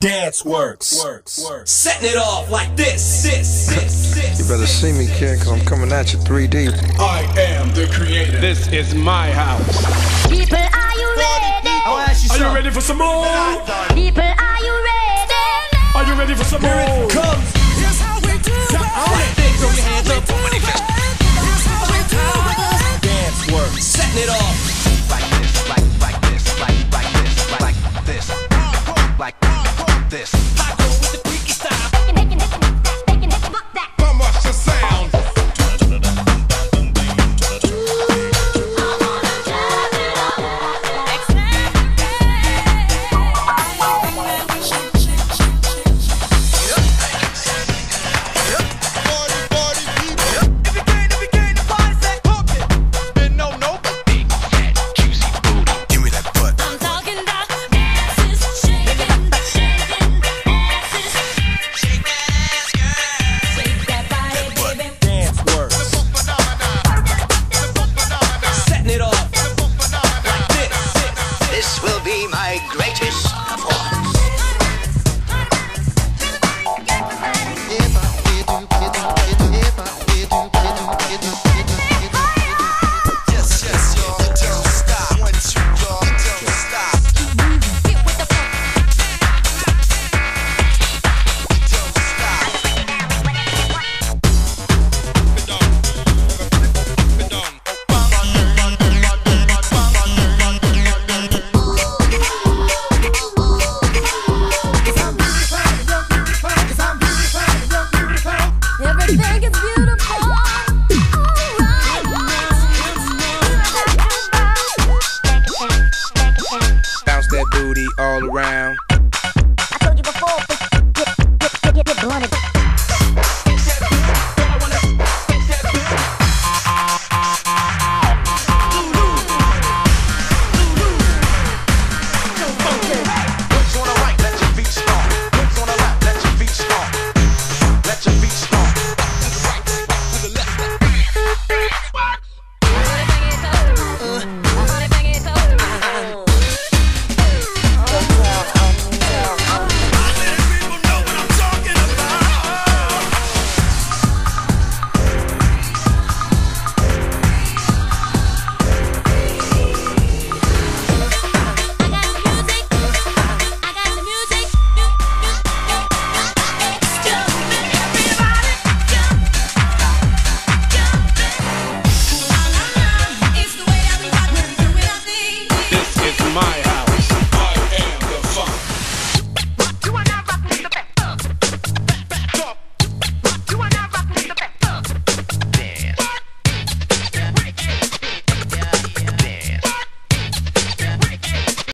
Dance works. Works. Works. Setting it off like this, this, this, this. You better see me, kid, cause I'm coming at you 3D. I am the creator. This is my house. People, are you ready? I want to ask you Are you ready for some more? People, are you ready? Are you ready for some more? Comes. Here's how we do it. Like this. Throw your hands up. Here's how we do it. Dance works. Setting it off. This, my greatest I think it's beautiful.